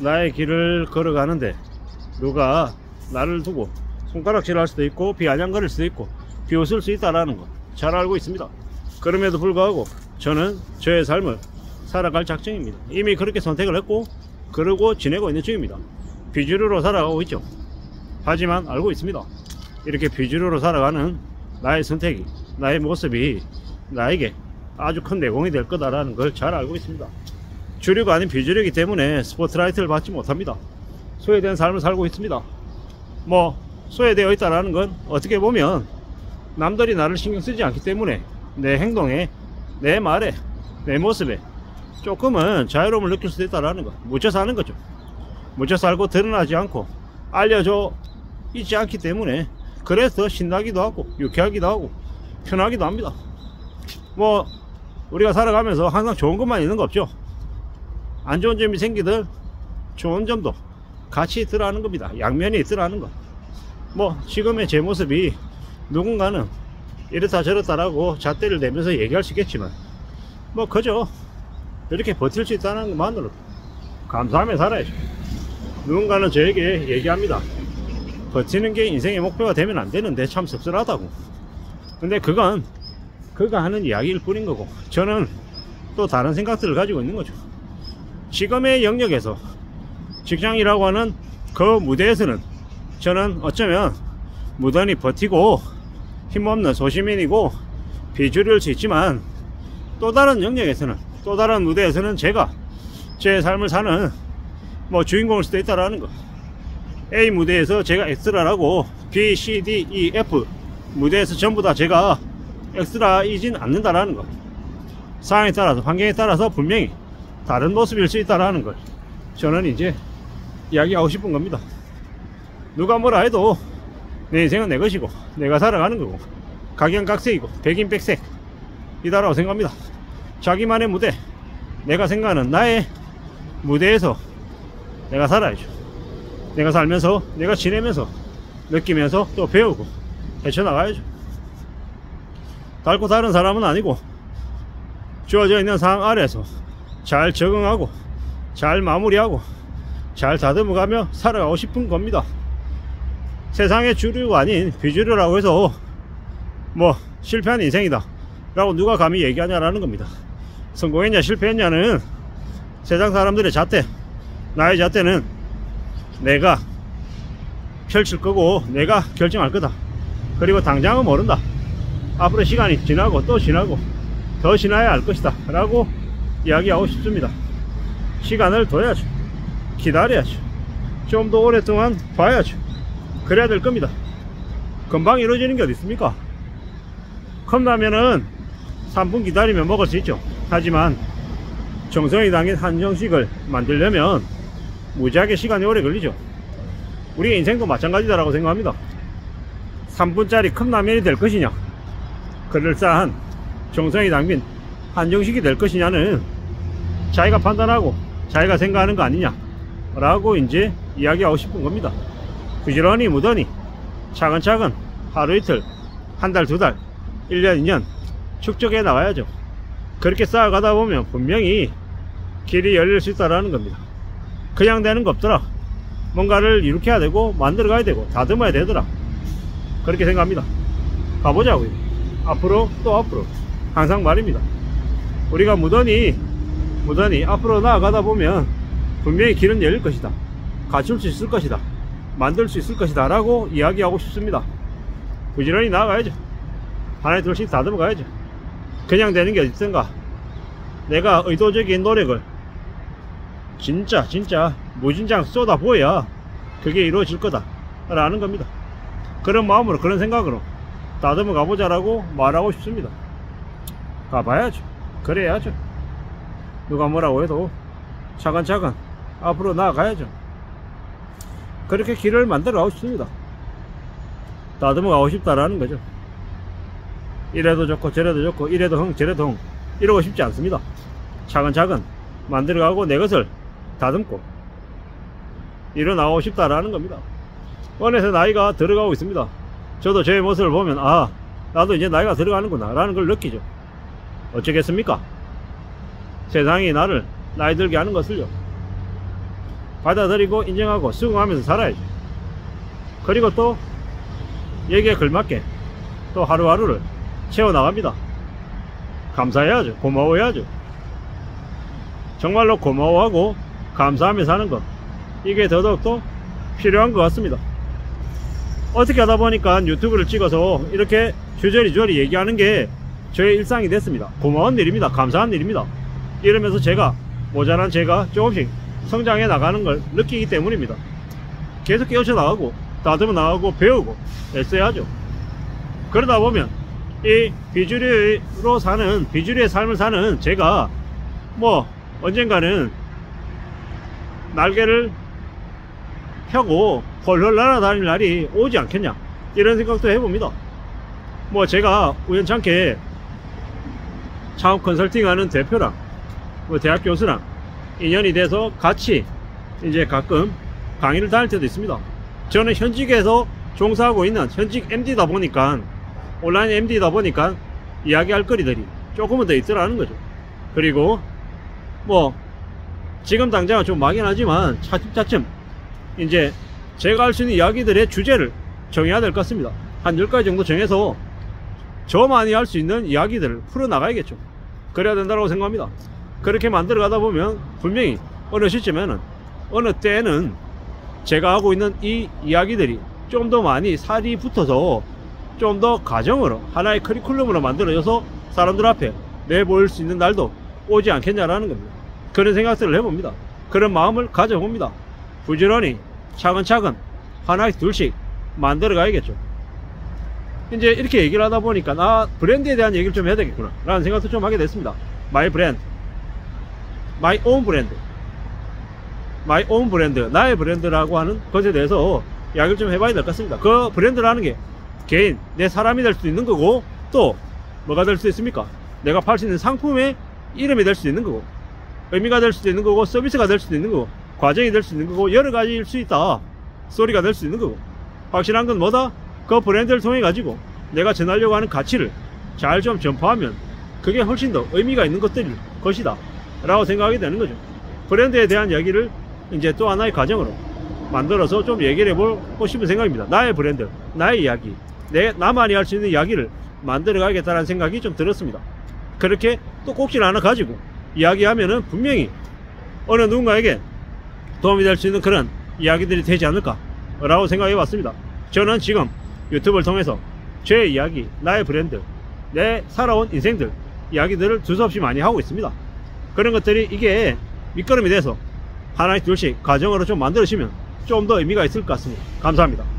나의 길을 걸어가는데 누가 나를 두고 손가락질 할 수도 있고 비아냥거릴 수도 있고 비웃을 수 있다라는 거 잘 알고 있습니다. 그럼에도 불구하고 저는 저의 삶을 살아갈 작정입니다. 이미 그렇게 선택을 했고 그러고 지내고 있는 중입니다. 비주류로 살아가고 있죠. 하지만 알고 있습니다. 이렇게 비주류로 살아가는 나의 선택이 나의 모습이 나에게 아주 큰 내공이 될 거다라는 걸 잘 알고 있습니다. 주류가 아닌 비주류이기 때문에 스포트라이트를 받지 못합니다. 소외된 삶을 살고 있습니다. 뭐 소외되어 있다라는 건 어떻게 보면 남들이 나를 신경 쓰지 않기 때문에 내 행동에 내 말에 내 모습에 조금은 자유로움을 느낄 수도 있다라는 거 묻혀 사는 거죠 묻혀 살고 드러나지 않고 알려져 있지 않기 때문에 그래서 신나기도 하고 유쾌하기도 하고 편하기도 합니다 뭐 우리가 살아가면서 항상 좋은 것만 있는 거 없죠 안 좋은 점이 생기들 좋은 점도 같이 있더라는 겁니다. 양면이 있더라는 거 뭐 지금의 제 모습이 누군가는 이렇다 저렇다라고 잣대를 내면서 얘기할 수 있겠지만 뭐 그저 이렇게 버틸 수 있다는 것만으로 감사하며 살아야죠. 누군가는 저에게 얘기합니다. 버티는 게 인생의 목표가 되면 안 되는데 참 씁쓸하다고. 근데 그건 그가 하는 이야기일 뿐인 거고 저는 또 다른 생각들을 가지고 있는 거죠 지금의 영역에서 직장이라고 하는 그 무대에서는 저는 어쩌면 무던히 버티고 힘없는 소시민이고 비주류일 수 있지만 또 다른 영역에서는 또 다른 무대에서는 제가 제 삶을 사는 뭐 주인공일 수도 있다라는 거. A 무대에서 제가 엑스트라라고 B, C, D, E, F 무대에서 전부 다 제가 엑스트라이진 않는다라는 거. 상황에 따라서 환경에 따라서 분명히 다른 모습일 수 있다라는 걸 저는 이제 이야기하고 싶은 겁니다. 누가 뭐라 해도 내 인생은 내 것이고 내가 살아가는 거고 각양각색이고 백인백색 이다라고 생각합니다. 자기만의 무대 내가 생각하는 나의 무대에서 내가 살아야죠. 내가 살면서 내가 지내면서 느끼면서 또 배우고 헤쳐나가야죠. 달고 다른 사람은 아니고 주어져 있는 상황 아래에서 잘 적응하고 잘 마무리하고 잘 다듬어가며 살아가고 싶은 겁니다. 세상의 주류가 아닌 비주류라고 해서 뭐 실패한 인생이다 라고 누가 감히 얘기하냐라는 겁니다. 성공했냐 실패했냐는 세상 사람들의 잣대 나의 잣대는 내가 펼칠 거고 내가 결정할 거다. 그리고 당장은 모른다. 앞으로 시간이 지나고 또 지나고 더 지나야 알 것이다 라고 이야기하고 싶습니다. 시간을 둬야죠. 기다려야죠. 좀 더 오랫동안 봐야죠. 그래야 될 겁니다. 금방 이루어지는 게 어디 있습니까? 컵라면은 3분 기다리면 먹을 수 있죠. 하지만 정성이 담긴 한정식을 만들려면 무지하게 시간이 오래 걸리죠. 우리 인생도 마찬가지다라고 생각합니다. 3분짜리 컵라면이 될 것이냐? 그럴싸한 정성이 담긴 한정식이 될 것이냐는 자기가 판단하고 자기가 생각하는 거 아니냐 라고 이제 이야기하고 싶은 겁니다. 부지런히 무더니 차근차근 하루 이틀 한 달 두달 1년 2년 축적해 나가야죠. 그렇게 쌓아가다 보면 분명히 길이 열릴 수 있다는 겁니다. 그냥 되는 거 없더라. 뭔가를 일으켜야 되고 만들어 가야 되고 다듬어야 되더라. 그렇게 생각합니다. 가보자고요. 앞으로 또 앞으로 항상 말입니다 우리가 무던히 무던히 앞으로 나아가다 보면 분명히 길은 열릴 것이다. 갖출 수 있을 것이다. 만들 수 있을 것이다 라고 이야기하고 싶습니다. 부지런히 나아가야죠. 하나에 둘씩 다듬어 가야죠. 그냥 되는 게 어딨던가. 내가 의도적인 노력을 진짜 진짜 무진장 쏟아부어야 그게 이루어질 거다 라는 겁니다. 그런 마음으로 그런 생각으로 다듬어 가보자 라고 말하고 싶습니다. 가봐야죠 그래야죠. 누가 뭐라고 해도 차근차근 앞으로 나아가야죠. 그렇게 길을 만들어 가고 싶습니다. 다듬어 가고 싶다라는 거죠. 이래도 좋고 저래도 좋고 이래도 흥 저래도 흥 이러고 싶지 않습니다. 차근차근 만들어 가고 내 것을 다듬고 일어나고 싶다라는 겁니다. 원에서 나이가 들어가고 있습니다. 저도 제 모습을 보면 아 나도 이제 나이가 들어가는구나 라는 걸 느끼죠 어쩌겠습니까 세상이 나를 나이 들게 하는 것을요 받아들이고 인정하고 수긍하면서 살아야죠. 그리고 또 여기에 걸맞게 또 하루하루를 채워나갑니다. 감사해야죠. 고마워해야죠. 정말로 고마워하고 감사하며 사는 것. 이게 더더욱더 필요한 것 같습니다. 어떻게 하다 보니까 유튜브를 찍어서 이렇게 주저리주저리 얘기하는 게 저의 일상이 됐습니다. 고마운 일입니다. 감사한 일입니다. 이러면서 제가 모자란 제가 조금씩 성장해 나가는 걸 느끼기 때문입니다. 계속 깨우쳐 나가고 다듬어 나가고 배우고 애써야죠. 그러다 보면 이 비주류로 사는 비주류의 삶을 사는 제가 뭐 언젠가는 날개를 펴고 헐헐 날아다닐 날이 오지 않겠냐 이런 생각도 해봅니다 뭐 제가 우연찮게 창업 컨설팅하는 대표랑 뭐 대학 교수랑 인연이 돼서 같이 이제 가끔 강의를 다닐 때도 있습니다. 저는 현직에서 종사하고 있는 현직 MD다 보니까 온라인 MD다 보니까 이야기할 거리들이 조금은 더 있더라는 거죠. 그리고 뭐 지금 당장은 좀 막연하지만 차츰차츰 이제 제가 할 수 있는 이야기들의 주제를 정해야 될 것 같습니다. 한 10가지 정도 정해서 저만이 할 수 있는 이야기들을 풀어나가야겠죠 그래야 된다고 생각합니다. 그렇게 만들어 가다 보면 분명히 어느 시점에는 어느 때는 제가 하고 있는 이 이야기들이 좀 더 많이 살이 붙어서 좀 더 과정으로 하나의 커리큘럼으로 만들어져서 사람들 앞에 내보일 수 있는 날도 오지 않겠냐라는 겁니다. 그런 생각들을 해봅니다. 그런 마음을 가져봅니다. 부지런히 차근차근 하나씩 둘씩 만들어 가야겠죠 이제 이렇게 얘기를 하다 보니까 나 브랜드에 대한 얘기를 좀 해야 되겠구나. 라는 생각도 좀 하게 됐습니다. My brand. My own brand. My own brand. 나의 브랜드라고 하는 것에 대해서 이야기를 좀 해봐야 될 것 같습니다. 그 브랜드라는 게 개인 내 사람이 될 수도 있는 거고 또 뭐가 될 수 있습니까? 내가 팔 수 있는 상품의 이름이 될 수도 있는 거고 의미가 될 수도 있는 거고 서비스가 될 수도 있는 거고 과정이 될 수 있는 거고 여러 가지일 수 있다. 소리가 될 수 있는 거고. 확실한 건 뭐다 그 브랜드를 통해 가지고 내가 전하려고 하는 가치를 잘 좀 전파하면 그게 훨씬 더 의미가 있는 것들일 것이다 라고 생각하게 되는 거죠. 브랜드에 대한 이야기를 이제 또 하나의 과정으로 만들어서 좀 얘기를 해보고 싶은 생각입니다. 나의 브랜드 나의 이야기 내 나만이 할 수 있는 이야기를 만들어 가겠다는 생각이 좀 들었습니다. 그렇게 또 꼭지를 하나 가지고 이야기하면은 분명히 어느 누군가에게 도움이 될 수 있는 그런 이야기들이 되지 않을까 라고 생각해 봤습니다. 저는 지금 유튜브를 통해서 제 이야기 나의 브랜드 내 살아온 인생들 이야기들을 두서없이 많이 하고 있습니다. 그런 것들이 이게 밑거름이 돼서 하나씩 둘씩 가정으로 좀 만들어지면 좀 더 의미가 있을 것 같습니다. 감사합니다